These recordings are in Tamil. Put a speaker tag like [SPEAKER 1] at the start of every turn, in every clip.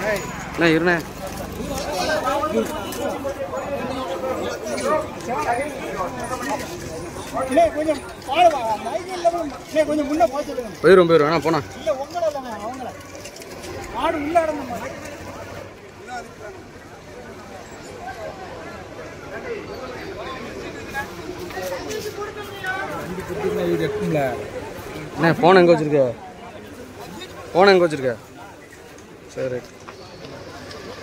[SPEAKER 1] அண்ணா இருண்ணே. போயிடும் போயிடும் வேணா போனா. அண்ணே ஃபோன் எங்கே வச்சிருக்க? ஃபோன் எங்கே வச்சிருக்க? சரி.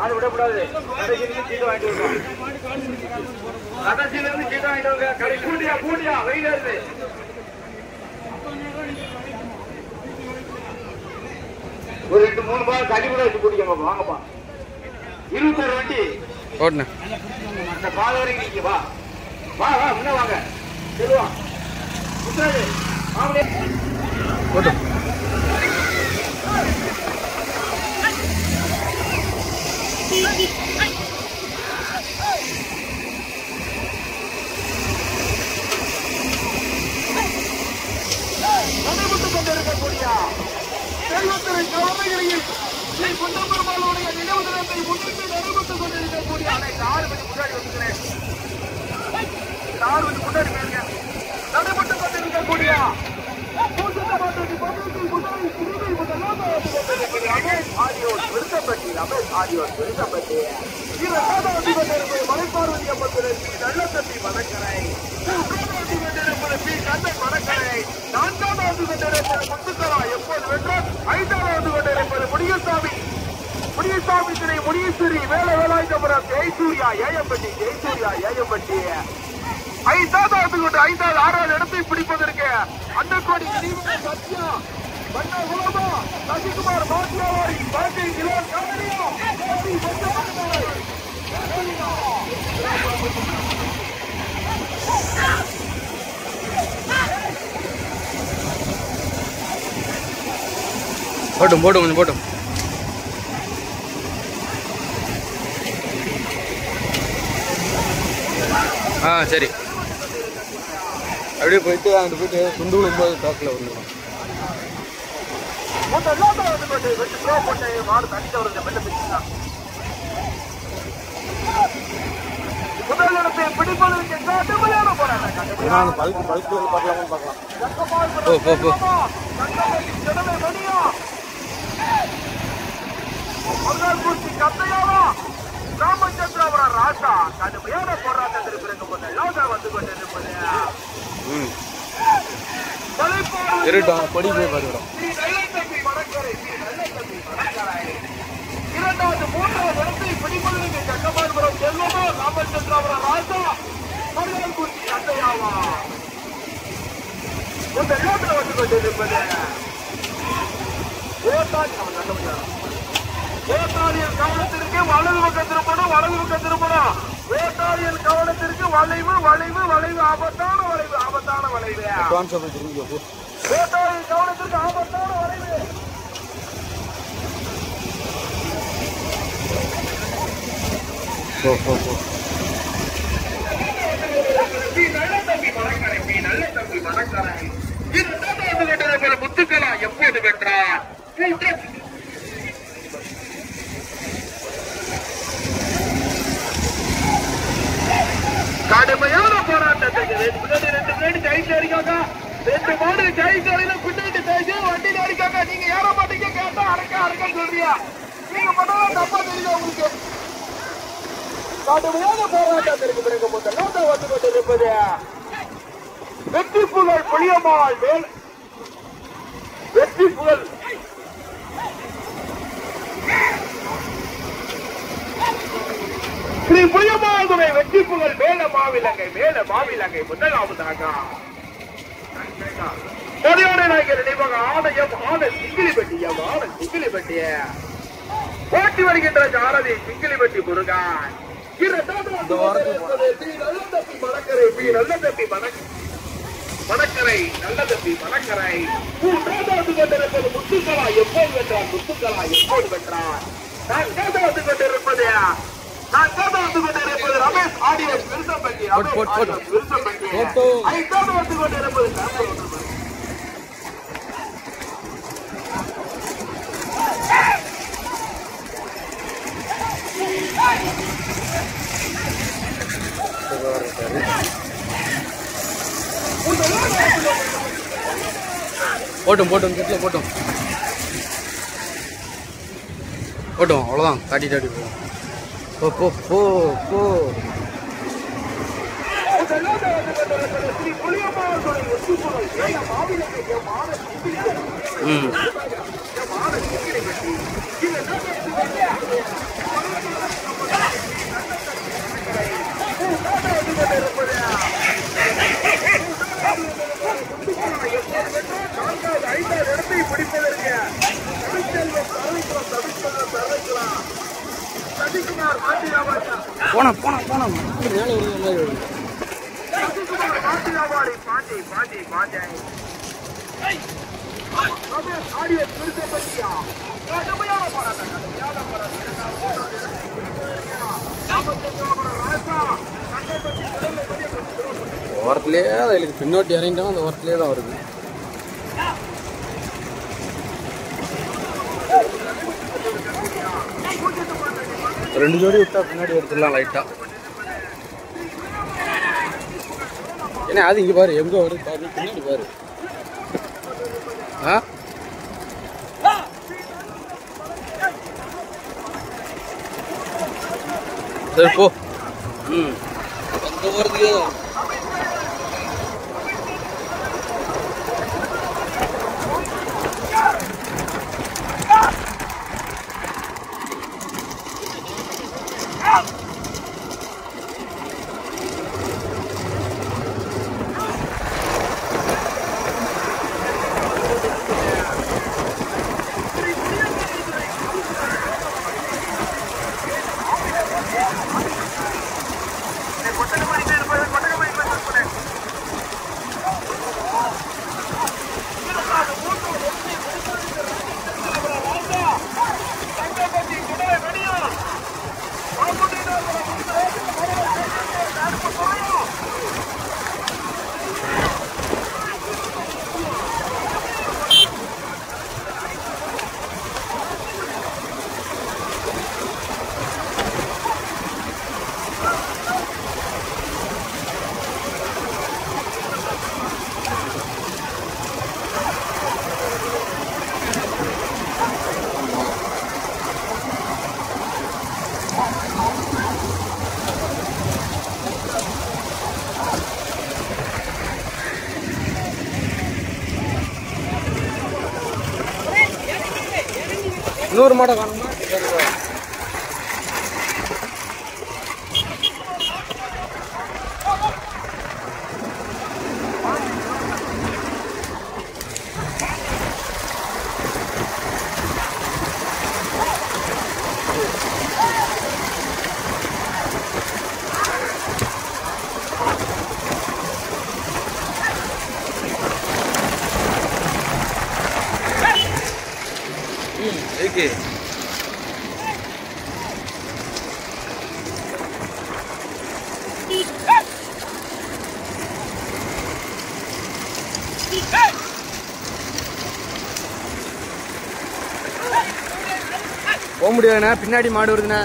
[SPEAKER 2] விடக்கூடாது. கடைசியிலிருந்து சீட்டு வாங்கிட்டு வருவோம். கடைசியிலிருந்து சீட்டு வாங்கிட்டு வருங்க கடை கூட்டியா கூட்டியா வெயில இருந்து. ஒரு ரெண்டு மூணு பால் தள்ளி கூட வச்சு கூட்டிக்கோங்க வாங்கப்பா. இருபத்தாறு வண்டி.
[SPEAKER 1] ஓட்டுண்ணே
[SPEAKER 2] அந்த பால் வரைக்கும் நீங்க வா. வா வா முன்ன வாங்க. செல்வா. குத்துறாரு மாமனே
[SPEAKER 1] ஓட்டு
[SPEAKER 2] நடைபெற்றுக் கொண்டிருக்கக்கூடிய செல்வத்துறை கவர்னைகளில் ஸ்ரீ நினைவு தினத்தை முன்னிட்டு நடைபெற்றுக் கொண்டிருக்கக்கூடிய அதை ஆறு மணி முன்னாடி வந்துக்கிறேன் இந்த ஆறு மணி முன்னாடி போயிருங்க நடைபெற்றுக் கொண்டிருக்கக்கூடிய பூசணமாட்டடி பகுதியில் கொண்டிருப்பது மலைப்பார்வதி அம்மன் நல்லத்தம்பி வடக்கரை மூன்றாவது கொண்டிருப்பது பி நான்காவது கொண்டிருப்பது முத்துக்கலா எப்போது வென்றால் ஐந்தாவது கொண்டிருப்பது முடியசாமி முனியசாமி திரை முனீஸ்வரி வேலை வேலாயுதபுரம். ஜெயசூர்யா ஏயம்பட்டி ஜெயசூர்யா ஏயம்பட்டி ஐந்தாவது கொண்டு ஐந்தாவது ஆறாவது இடத்தை பிடிப்பதற்கு அந்த கோடி சத்யா வண்ண சசிகுமார் பாத்தியாவாரி பாட்டி இளம் கமலியா
[SPEAKER 1] போட்டும் போட்டும் கொஞ்சம் போட்டும். ஆ சரி. அப்படியே போயிட்டு அங்கிட்டு போயிட்டு துண்டு விழும்போது டாக்கில் வந்துடும்
[SPEAKER 2] முதலாவது கொண்டு வெற்றி ப்ரோ போட்ட மாடு தனித்தவர்கள் மெல்ல பிடிச்சான் முதல் இடத்தை பிடிப்பதற்கு கடுமையான போராட்டம்
[SPEAKER 1] ஏன்னா அந்த பல்க்கு பல்க்கு வந்து பார்க்கலாமான்னு பார்க்கலாம். போ, போ, போ.
[SPEAKER 2] கத்தையாவா? ராமச்சந்திராபுரம் ராசா கடுமையான போராட்டத்திற்கு பிறகு போது வந்து கொண்டிருப்பது
[SPEAKER 1] ம்
[SPEAKER 2] மலைப்பாடு
[SPEAKER 1] போய் பார்த்துக்கிறோம்
[SPEAKER 2] இரண்டாவது மூன்றாவது இடத்தை பிடிப்பதற்கு சக்கமான்புரம் செல்வமோ ராமச்சந்திராபுரம் ராசா வந்து கொண்டிருப்பது ஓட்டாளி அவன் நல்ல முடியாது ஓட்டாளியின் கவனத்திற்கு வலது பக்கம் திருப்பணும் வலது பக்கம் திருப்பணும். ஓட்டாளியின் கவனத்திற்கு வளைவு வளைவு வளைவு ஆபத்தான வளைவு ஆபத்தான வளைவு. ஓட்டாளியின் கவனத்திற்கு ஆபத்தான வளைவு.
[SPEAKER 1] போ போ போ.
[SPEAKER 2] நல்ல தம்பி மரக்கரை நீ நல்ல தம்பி இரண்டாவது கொண்டிருக்கிற முத்துக்கலா எப்போது வென்றார் கூட்டம் கடுமையான போராட்டத்துக்கு ரெண்டு முன்னாடி ரெண்டு முன்னாடி ஜெயிச்சு அடிக்காங்க ரெண்டு மாடு பின்னாடி வண்டியில அடிக்காங்க நீங்க ஏற மாட்டீங்க கேட்டா அடக்க அடக்கன்னு சொல்றியா? நீங்க பண்ணலாம் தப்பா தெரியும் உங்களுக்கு? கடுமையான பிறகு வந்து வெற்றி புகழ் புளியம்மாள் வேல் வெற்றி புகழ். ஸ்ரீ புளியம்மாள் துறை வெற்றி புகழ் மேல மாவிலங்கை மேல மாவிலங்கை முதலாவதாக. பொதியோட நாயகர் நினைவாக ஆலயம் ஆன சிங்கிலிப்பட்டியம் ஆன சிங்கிலிப்பட்டிய போட்டி வருகின்ற சாரதி சிங்கிலிப்பட்டி முருகன். இரண்டாவது
[SPEAKER 1] இந்த வாரத்துக்கு
[SPEAKER 2] இருப்பது ஸ்ரீ நல்லதம்பி மலக்கரை பி தம்பி நல்ல தம்பி வணக்கரை மூன்றாவது கொண்டிருப்பது முத்துக்கலா எப்போது வென்றார்? முத்துக்கலா எப்போது வென்றார்? நான் கேட்ட வந்து கொண்டிருப்பது நான் கொண்டிருப்பது ரமேஷ்
[SPEAKER 1] போட்டோ.
[SPEAKER 2] வந்து. கொண்டிருப்பது.
[SPEAKER 1] போட்டும் போட்டும் செட்டில் போட்டும். போட்டும் அவ்வளோதான் காட்டி தாட்டி போவோம்
[SPEAKER 2] எம் மாத சித்திரை கட்டி இது ஐந்தாவது இடத்தை பிடிப்பதற்கு தமிழ்ச்செல்வம் தரவைக்கலாம் தமிழ்ச்செல்வம் தரவைக்கலாம் சசிகுமார் மாட்டியாவாச்சா
[SPEAKER 1] போனா போனா போனா மேலே ஒரு மாதிரி வருது
[SPEAKER 2] சசிகுமார் மாட்டியாவாடி பாண்டி பாண்டி பாண்டி ரமேஷ் ஆடியோ திருச்சபதியா கடுமையான போராட்டம் கடுமையான
[SPEAKER 1] ஓரத்துலேயே அது எனக்கு பின்னோட்டி இறங்கிட்டோம் அந்த ஓரத்துலேயே தான் வருது. ரெண்டு ஜோடி விட்டா பின்னாடி எடுத்துடலாம் லைட்டாக ஏன்னா அது இங்கே பாரு எங்கே வருது பாரு பின்னாடி பாரு. ஆ? சரி போ. ம். அந்த ஓரத்துலேயே தான் இன்னொரு மாடை காணும்? இருக்கு. போக முடியாதுண்ணா. பின்னாடி மாடு வருதுண்ணா.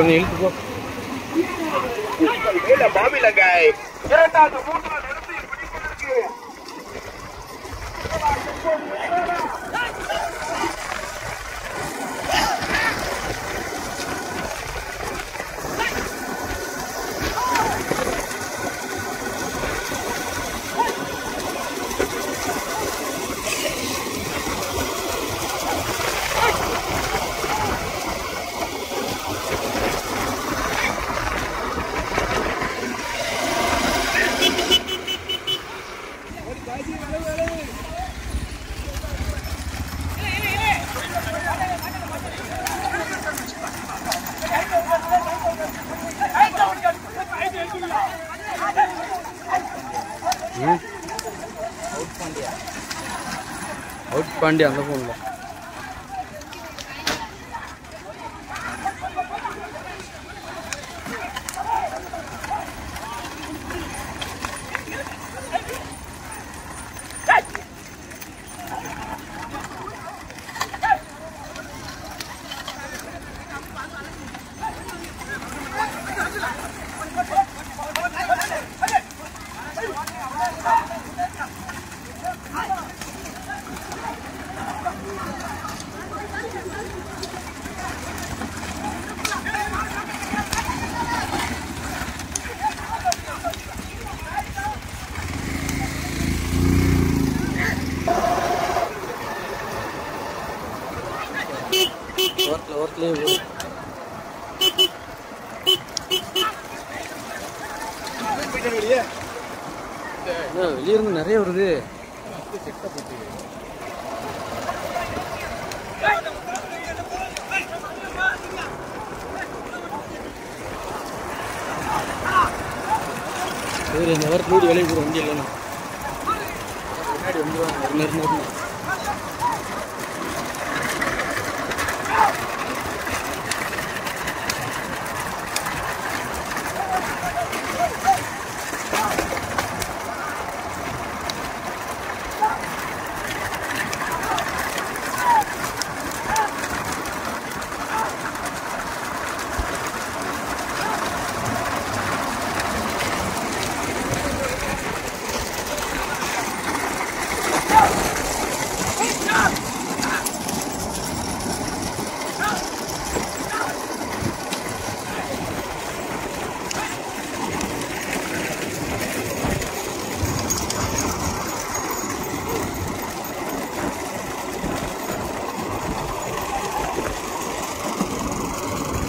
[SPEAKER 1] போ கொஞ்சம் இழுத்து போ
[SPEAKER 2] மேல மாவிலங்கை இரண்டாவது மூன்றாவது இடத்தை பிடிப்பதற்கு அவுட் பாண்டி அந்த ஃபோனில் ஓரத்தில் ஓரத்துலேயே வெளியே இருந்து நிறைய வருது. சரி இந்த வாரத்தில் மூடி வெளியே கூட வண்டி இல்லைண்ணா முன்னாடி வந்துடுவாங்க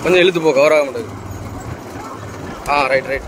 [SPEAKER 2] கொஞ்சம் இழுத்து போ கவர் ஆக மாட்டேங்குது. ஆ ரைட் ரைட்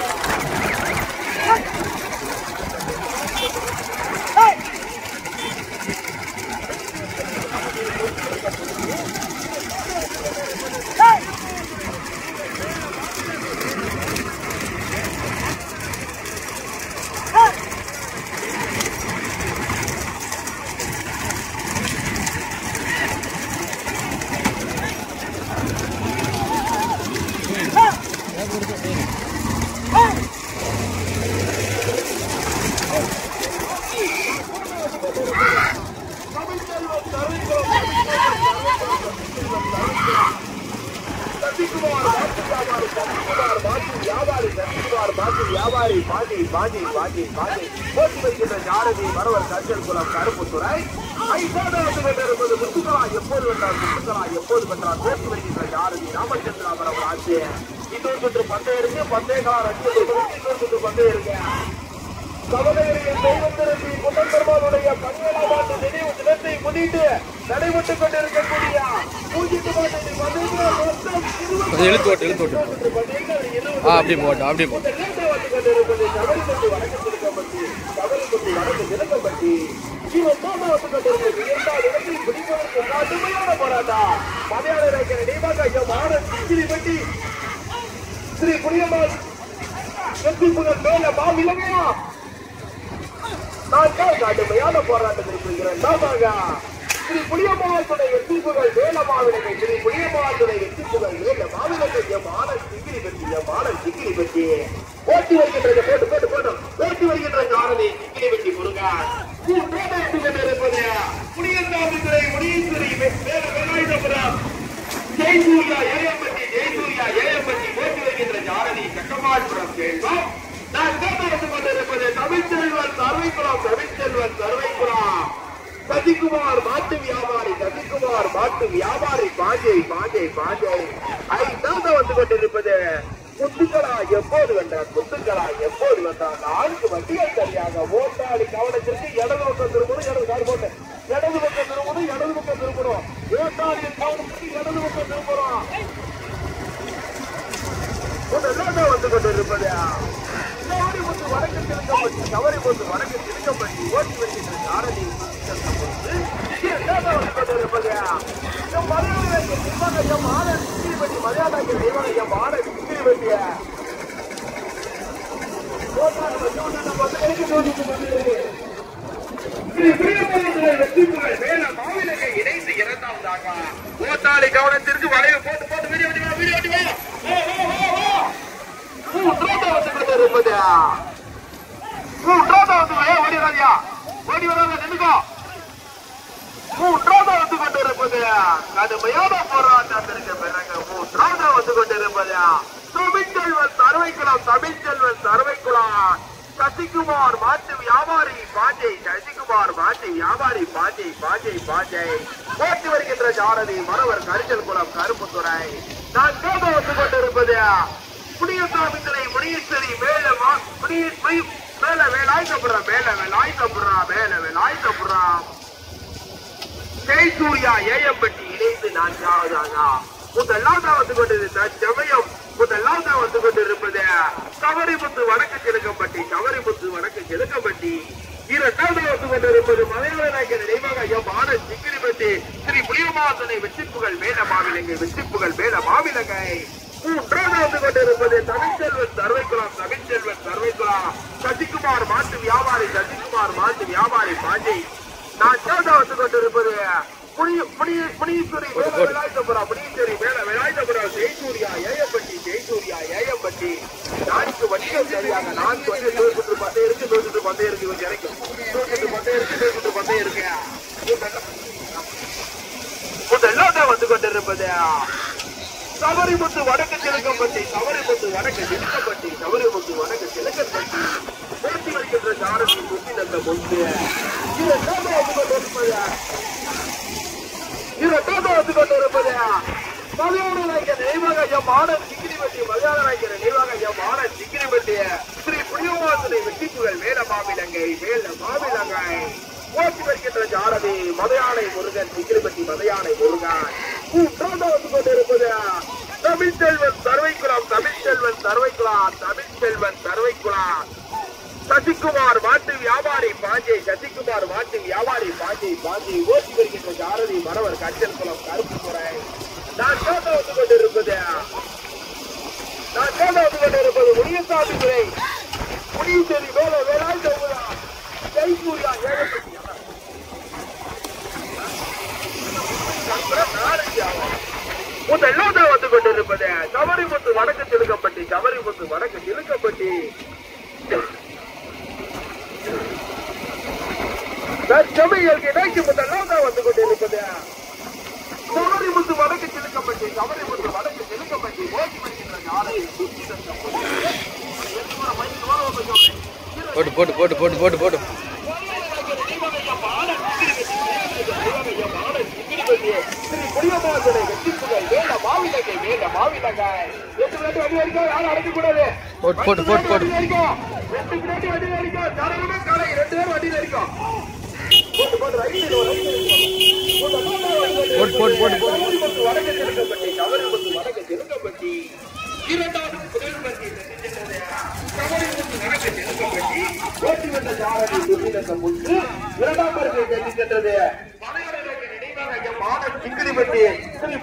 [SPEAKER 2] பாண்டி பாண்டி பாண்டி பாண்டி போட்டி வைக்கின்ற ஜாரதி மரவர் கஞ்சல் குளம் கருப்புத்துறை. ஐந்தாவது இருப்பது முத்துக்கலா எப்போது வென்றார் முத்துக்கலா எப்போது வென்றார்? போட்டி வருகின்ற ஜாரதி ராமச்சந்திரா மரவர் ஆட்சி இன்னொரு சுற்று பந்தயம் இருக்கு பந்தயக்கால ரெண்டு இன்னொரு சுற்று பந்தயம் இருக்கு கவலைகளில் தெய்வத்திற்கு குண்டம்பெருமானுடைய பதினேழாம் ஆண்டு நினைவு தினத்தை முன்னிட்டு நடைபெற்றுக் கொண்டிருக்கக்கூடிய பூஜ்ஜியத்து பகுதியில் பதினேழு
[SPEAKER 1] போட்டு போட்டு.
[SPEAKER 2] வந்து கொண்டிருப்பது இரண்டாவது இடத்தில் பிடிப்பதற்கு கடுமையான போராட்டம். மலையாள நினைவாக ஐயா மாறன் சிக்கிரிப்பட்டி ஸ்ரீ புரியம்மாள் வெற்றிப்புகள் மேல நாங்கள் தான் கடுமையான போராட்டத்திற்கு இரண்டாமாக ஸ்ரீ புளியமாவத்துடைய வெற்றிப்புகள் வேல மாவிலங்கை ஸ்ரீ புளியமாவத்துடைய வெற்றிப்புகள் வேல மாவிலங்கை எம் சிக்கிரி பற்றி எம் சிக்கிரி பற்றி ஓட்டி வருகின்ற போட்டு போட்டு போட்டோம் ஓட்டி வருகின்ற காரணி சிக்கிரி பற்றி முருகன். இருப்பது புளியந்தாமித்துறை வேலாயுதபுரம். ஜெயசூர்யா ஏஎம்பட்டி ஜெய்சூர்யா ஏஎம்பட்டி ஓட்டி வருகின்ற ஜாரணி சக்கமாட்புரம் செல்வம் நான் கேட்டு வந்து கொண்டிருப்பது தமிழ்ச்செல்வன் சர்வைக்குளம் தமிழ்ச்செல்வன் சர்வைக்குளம். சசிகுமார் மாட்டு வியாபாரி சசிகுமார் மாட்டு வியாபாரி பாஞ்சை பாஞ்சை பாஞ்சை. ஐந்தாவது வந்து கொண்டிருப்பது முத்துக்களா எப்போது வந்தார்? முத்துக்களா எப்போது வந்தார்? நான்கு வண்டிகள் சரியாக ஓட்டாளி கவனத்திற்கு இடது பக்கம் திரும்பணும் இடது கால் போட்டு. இடது பக்கம் திரும்பணும் இடது பக்கம் திரும்பணும் ஓட்டாளியின் கவனத்திற்கு இடது பக்கம் திரும்பணும் வந்து கொண்டிருப்பதா கவரி முத்து வடக்கு திருக்கப்பட்டி கவரி கொண்டு வடக்கு திருக்கப்பட்டி ஓட்டி வருகின்ற சாரதி வந்து கொண்டிருப்பது எம் மலையாள நிர்வாக எம் கவனத்திற்கு வளைவு போட்டு போட்டு வீடியோ வீடியோ வீடியோ மூன்றாவது வந்து இருப்பது? மூன்றாவது வந்து ஏன் ஓடி வராதியா ஓடி வராத நின்னுக்கோ மூன்றாவது வந்து கொண்டிருப்பது கடுமையான போராட்டத்திற்கு பிறகு மூன்றாவது வந்து கொண்டிருப்பது தமிழ்ச்செல்வன் தருவைக்குளம் தமிழ்ச்செல்வன் தருவைக்குளம் சசிகுமார் மாட்டு வியாபாரி பாஞ்சை சசிகுமார் மாட்டு வியாபாரி பாஞ்சை பாஞ்சை பாஞ்சை போட்டி வருகின்ற ஜாரதி மரவர் கரிசல் குளம் கருப்புத்துறை. நான் கேட்டு வந்து கொண்டிருப்பது புனியசாமி துறை முனீஸ்வரி மேல மா- முனி- முனி- மேல வேலாய்க்கப்புறா மேல வேலாய்க்கப்புறா மேல வேலாய்க்கப்புறா ஜெயசூர்யா ஏஎம்பட்டி இணைந்து நான்காவதாக முதலாம் தான் வந்து கொண்டிருந்த செமயம் முதலாம் தான் வந்து கொண்டிருப்பது கவரிமுத்து வடக்கு கிழக்கப்பட்டி கவரிமுத்து வடக்கு கிழக்கப்பட்டி. இரண்டாவது வந்து கொண்டிருப்பது மலையாள நாயக்கர் நினைவாக ஐயா மான சிக்கிரிப்பட்டி ஸ்ரீ புளியமாசனை வெற்றிப்புகள் மேல மாவிலங்கை வெற்றிப்புகள் மேல மாவிலங்கை. மூன்றாவது வந்து கொண்டிருப்பது தமிழ்ச்செல்வன் சர்வைக்குளம் தமிழ்ச்செல்வன் சர்வைக்குளம். சசிகுமார் மாட்டு வியாபாரி சசிகுமார் மாட்டு வியாபாரி பாண்டி நான் கேட்ட வந்து கொண்டிருப்பது புனி- புனி- புனீஸ்வரி மேல வேலாயுதபுரம் புனீஸ்வரி மேல வேலாயுதபுரம் ஜெயசூர்யா ஏயப்பட்டி ஜெயசூர்யா ஏயப்பட்டி நான்கு வண்டிகள் சரியாக நான்கு வண்டி நூறு சுற்று பந்தயம் இருக்கு நூறு சுற்று பந்தயம் இருக்கு இவங்க இறக்கும் நூறு சுற்று பந்தயம் இருக்கு. நூறு சுற்று பந்தயம் இருக்கு முதல்ல வந்து கொண்டிருப்பது. சபரிமுத்து வடக்கு கிழக்கப்பட்டி சபரிமுத்து வடக்கு கிழக்கப்பட்டி சபரிமுத்து வடக்கு கிழக்கப்பட்டி போட்டி. வருகின்ற ஜாரதி முத்தி நல்ல முத்து இரண்டாவது வந்து கொண்டிருப்பது இரண்டாவது வந்து இருப்பதா மலையாள நாயகர் நினைவாக எம் ஆனந்த் சிக்கிரிப்பட்டி மலையாள நாயகர் நினைவாக எம் ஆனந்த் சிக்கிரிப்பட்டி ஸ்ரீ புண்ணியவாசனை வெட்டிப்புகள் மேல மாவிலங்கை மேல மாவிலங்கை போட்டி வருகின்ற ஜாரதி மதையானை முருகன் சிக்கிரிப்பட்டி மதையானை முருகன். மூன்றாவது வந்து கொண்டிருப்பது தமிழ்ச்செல்வன் சர்வைக்குளம் தமிழ்ச்செல்வன் சர்வைக்குளம் தமிழ்ச்செல்வன் சர்வைக்குளம் சசிகுமார் மாட்டு வியாபாரி பாஞ்சை சசிகுமார் மாட்டு வியாபாரி பாஞ்சை பாஞ்சை ஓட்டி வருகின்ற ஜாரதி மரவர் கச்சல் குளம் கருப்பு துறை நான் கேட்ட வந்து கொண்டிருப்பது நான் கேட்ட வந்து கொண்டிருப்பது முனியசாமி துறை முனியசேரி வேலை வேளாண் சௌகரா ஜெய்சூர்யா ஏகப்பட்டி முதல்ல வந்து கொண்டிருப்பது சபரிமுத்து வடக்கு திழுக்கப்பட்டி சபரிமுத்து வடக்கு திழுக்கப்பட்டி தற்சமயம் இணைக்கு முதல்லாம் தான் வந்து கொண்டிருப்பது சபரிமுத்து வடக்கு திழுக்கப்பட்டி சபரிமுத்து வடக்கு திழுக்கப்பட்டி ஓட்டி வருகின்ற யாரை சுற்றி தந்த
[SPEAKER 1] போட்டு போட்டு போட்டு போட்டு போட்டு போட்டு. போட்டு போட்டு போட்டு போட்டு போட்டு போட்டு. போட்டு
[SPEAKER 2] இரண்டாம் பரிசை சென்றது சென்றது சிங்கிரிப்பட்டி ஸ்ரீ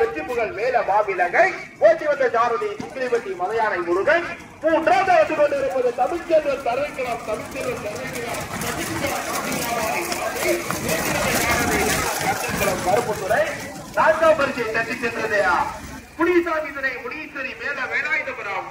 [SPEAKER 2] வெற்றி புகழ் மேல மாவிலகை. ஓட்டி வந்த சாரதி மலையானை முருகன். மூன்றாவது வந்து கொண்டிருப்பது தமிழ்ச்செல்வன் தரைக்கலாம் தமிழ்ச்செல்வன் தரைக்கலாம் கருப்புத்துறை. நான்காம் பரிசை தட்டி முனீஸ்வரி மேல வேலாயுதபுரம்.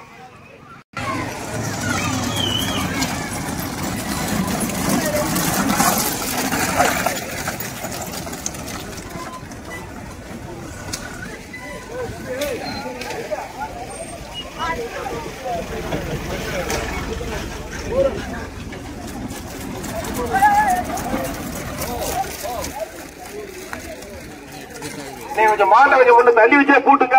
[SPEAKER 2] மாட்டை கொஞ்சம் ஒண்ணு தள்ளி வச்சே கூட்டுங்க